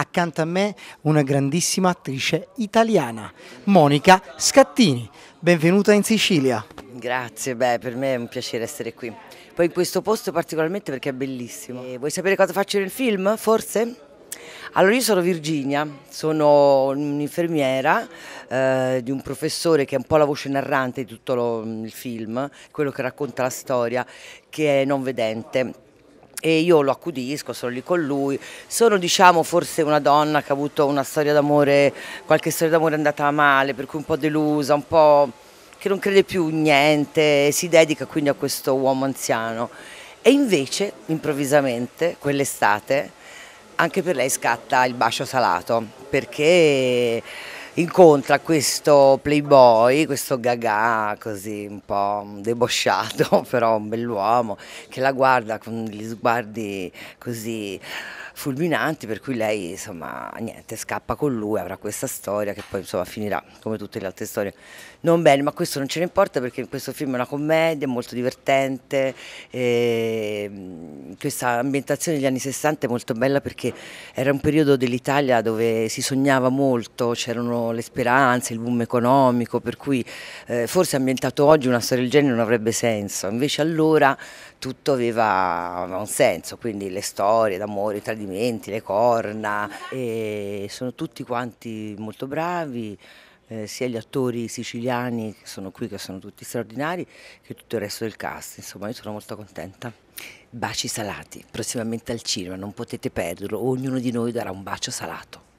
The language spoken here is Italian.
accanto a me una grandissima attrice italiana, Monica Scattini. Benvenuta in Sicilia. Grazie, beh, per me è un piacere essere qui. Poi in questo posto particolarmente perché è bellissimo. E vuoi sapere cosa faccio nel film, forse? Allora io sono Virginia, sono un'infermiera eh, di un professore che è un po' la voce narrante di tutto lo, il film, quello che racconta la storia, che è non vedente e io lo accudisco, sono lì con lui, sono diciamo forse una donna che ha avuto una storia d'amore, qualche storia d'amore andata male, per cui un po' delusa, un po' che non crede più in niente, si dedica quindi a questo uomo anziano. E invece, improvvisamente, quell'estate, anche per lei scatta il bacio salato, perché incontra questo playboy, questo gaga così un po' debosciato, però un bell'uomo, che la guarda con gli sguardi così fulminanti, per cui lei insomma niente, scappa con lui, avrà questa storia che poi insomma finirà come tutte le altre storie non bene, ma questo non ce ne importa perché questo film è una commedia, molto divertente, questa ambientazione degli anni 60 è molto bella perché era un periodo dell'Italia dove si sognava molto, c'erano le speranze, il boom economico, per cui eh, forse ambientato oggi una storia del genere non avrebbe senso, invece allora tutto aveva un senso, quindi le storie d'amore, i tradimenti, le corna, e sono tutti quanti molto bravi eh, sia gli attori siciliani che sono qui, che sono tutti straordinari, che tutto il resto del cast. Insomma, io sono molto contenta. Baci salati, prossimamente al cinema, non potete perderlo, ognuno di noi darà un bacio salato.